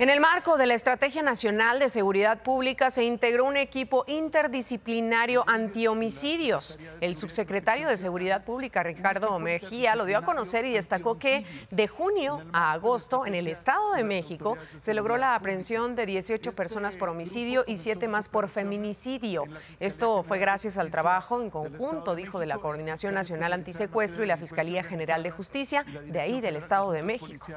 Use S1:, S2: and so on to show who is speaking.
S1: En el marco de la Estrategia Nacional de Seguridad Pública se integró un equipo interdisciplinario antihomicidios. El subsecretario de Seguridad Pública, Ricardo Mejía, lo dio a conocer y destacó que de junio a agosto en el Estado de México se logró la aprehensión de 18 personas por homicidio y 7 más por feminicidio. Esto fue gracias al trabajo en conjunto, dijo, de la Coordinación Nacional Antisecuestro y la Fiscalía General de Justicia, de ahí del Estado de México.